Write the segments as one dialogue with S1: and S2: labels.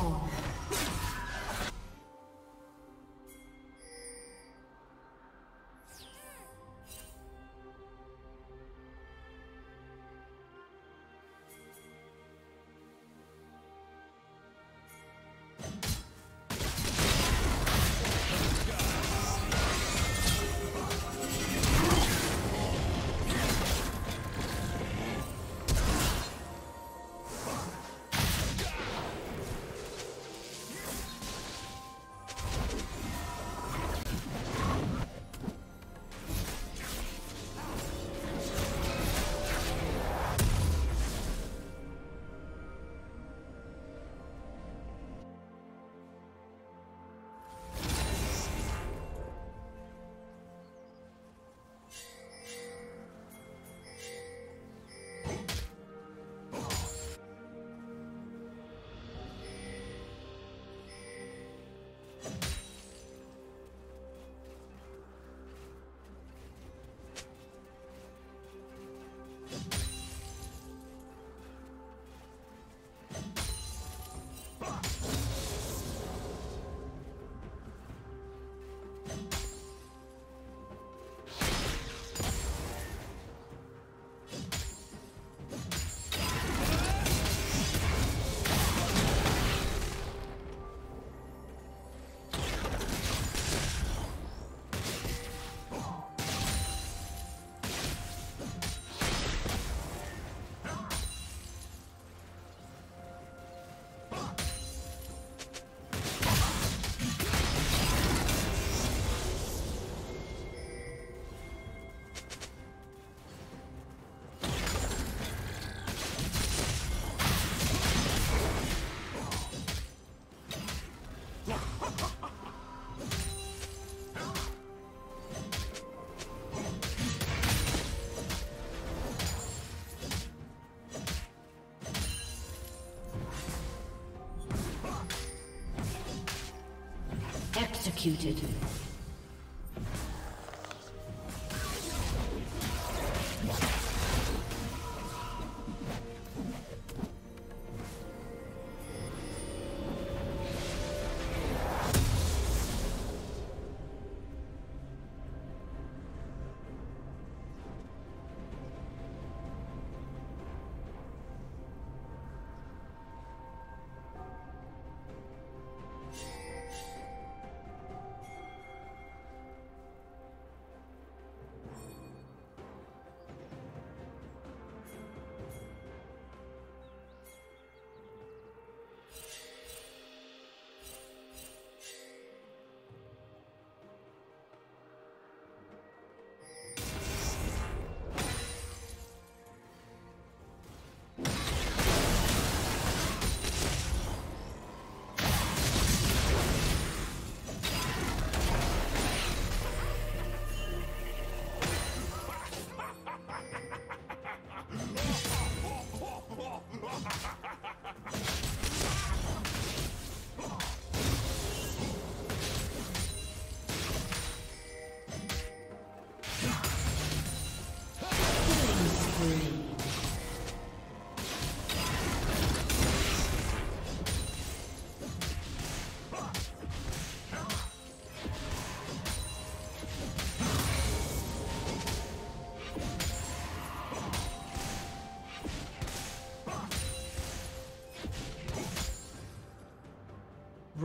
S1: fall. Executed.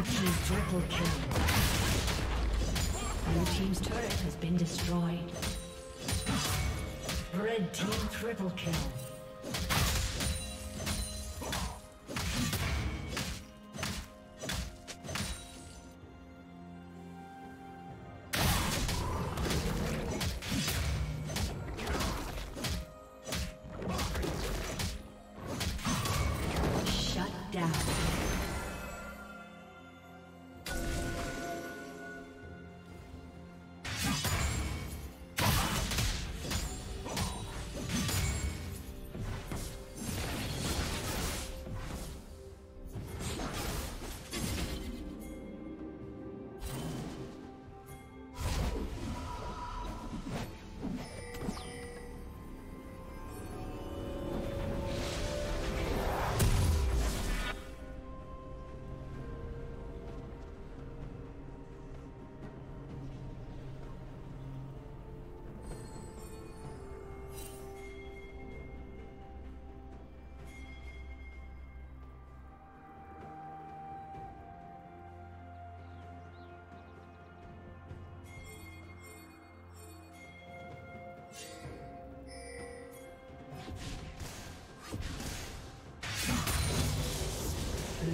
S1: Blue triple kill. Blue team's turret has been destroyed. Red team triple kill. Shut down.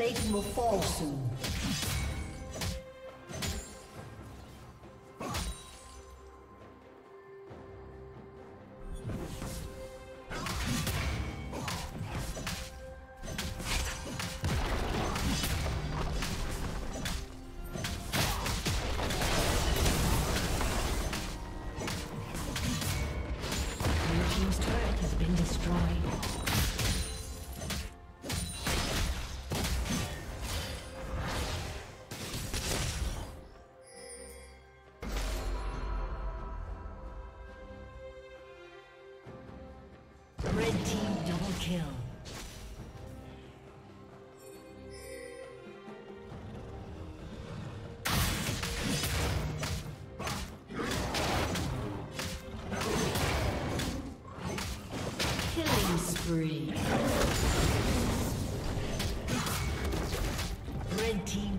S1: Plating will fall soon. Blue team's turret has been destroyed. Team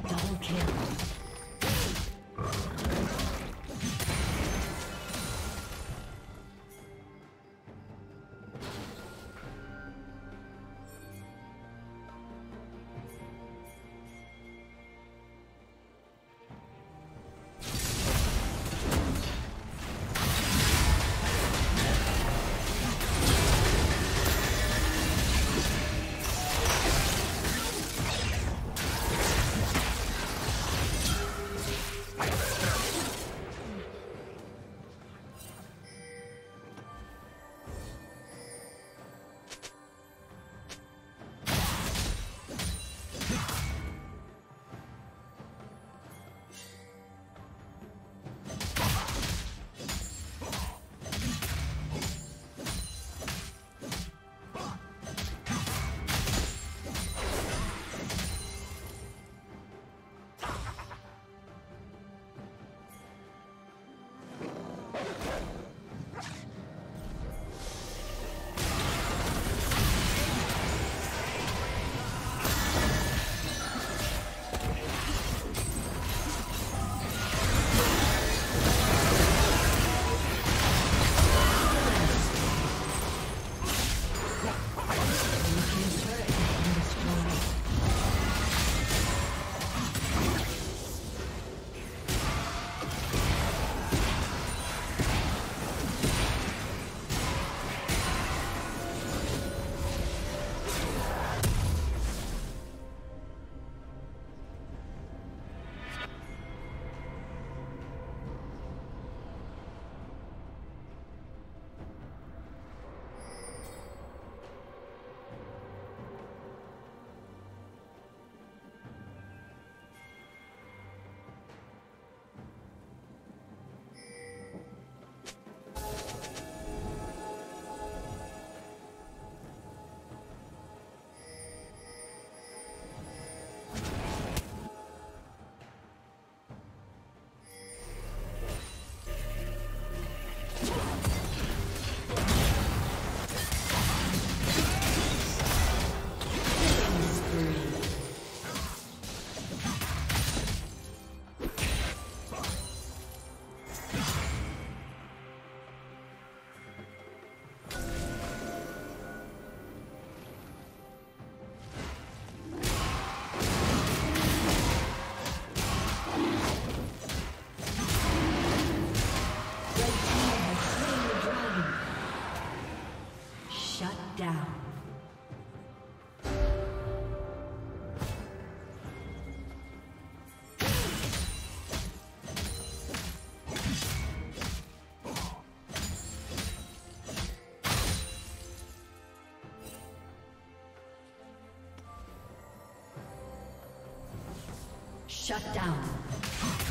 S1: Shut down.